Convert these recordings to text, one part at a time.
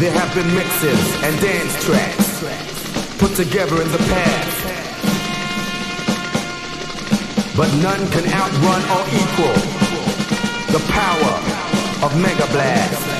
There have been mixes and dance tracks put together in the past. But none can outrun or equal the power of Megablast.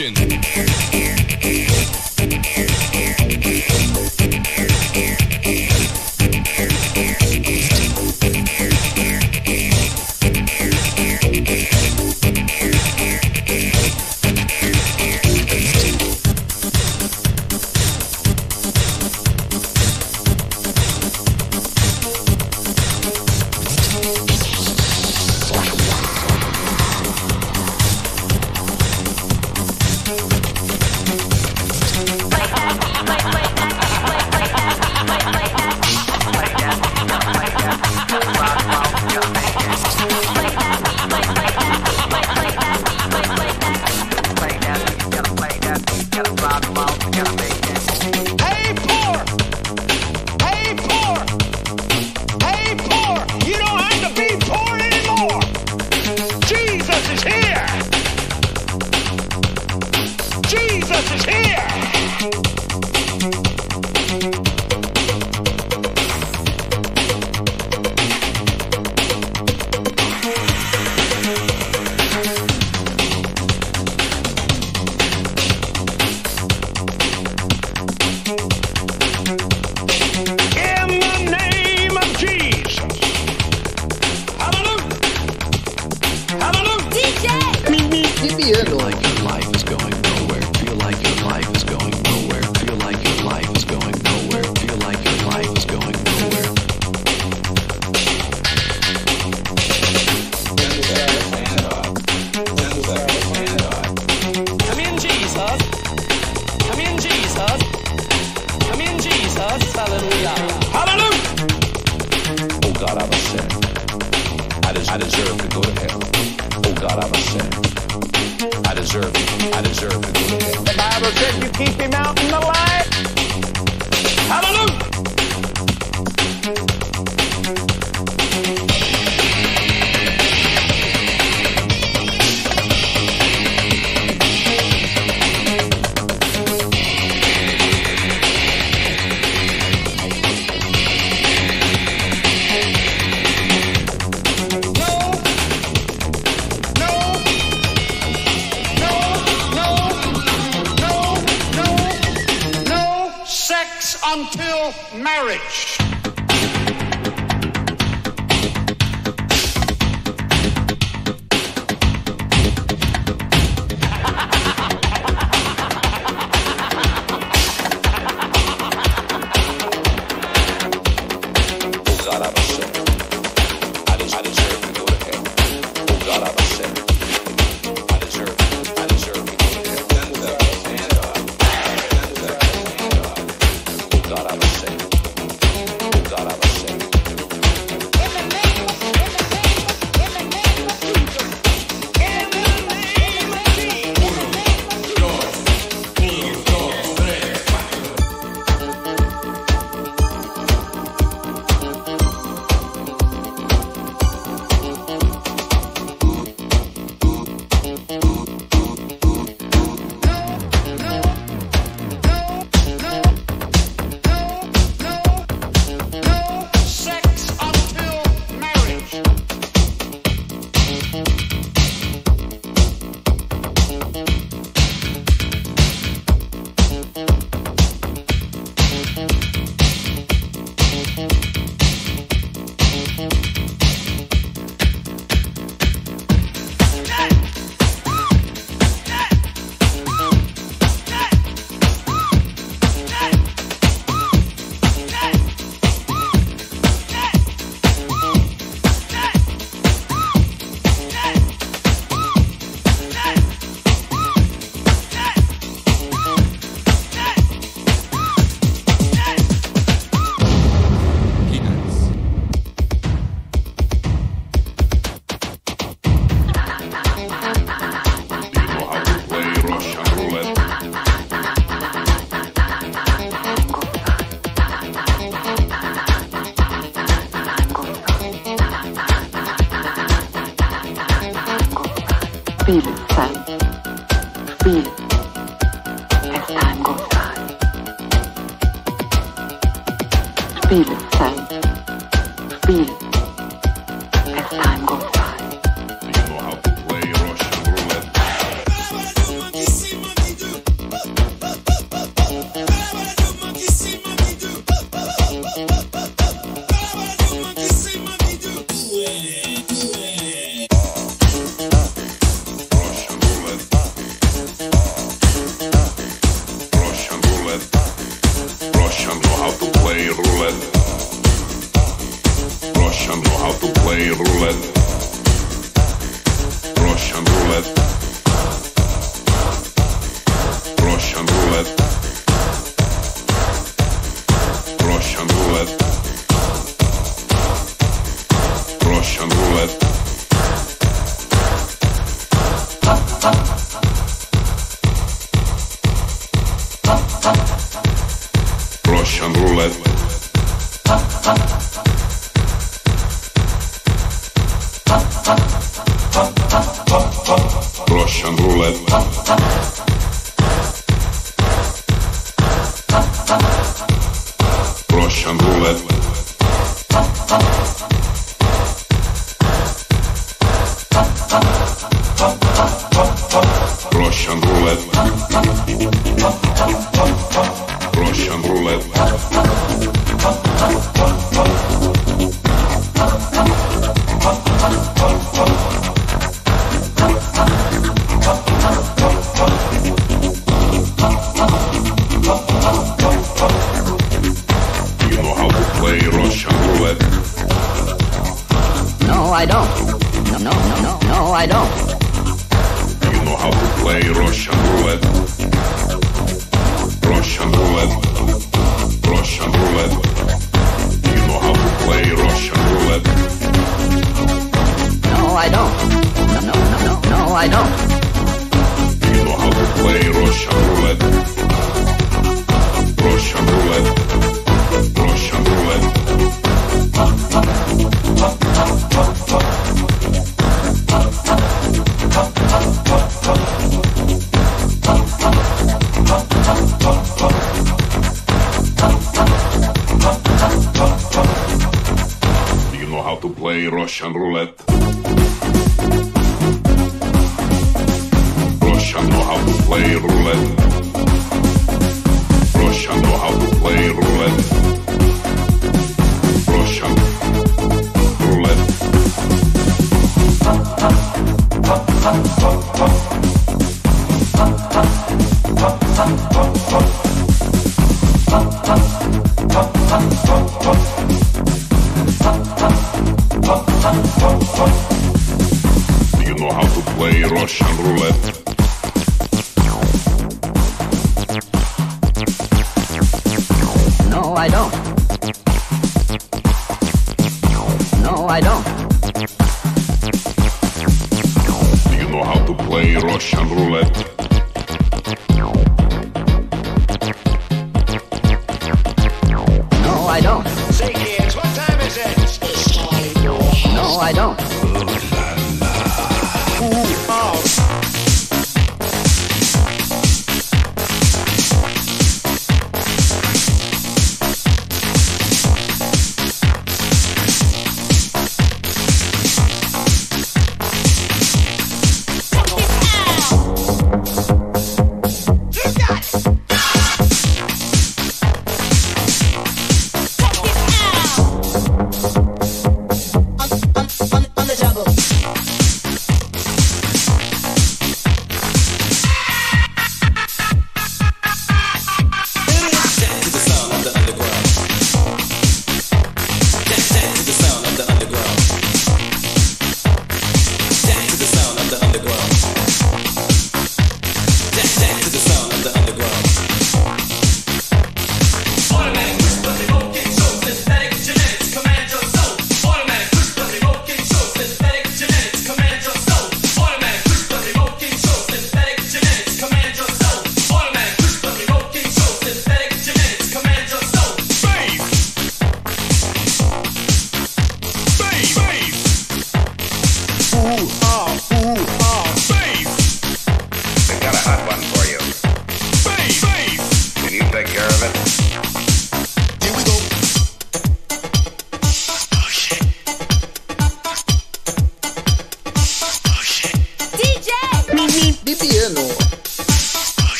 question. Indiana. Like your life is going Zaravasek. Zaravasek. Spielzeit. Play Russian roulette? Russian know how to play roulette. Russian know how to play roulette. Russian roulette. Russian roulette? No, I don't. No, I don't. Do you know how to play Russian roulette?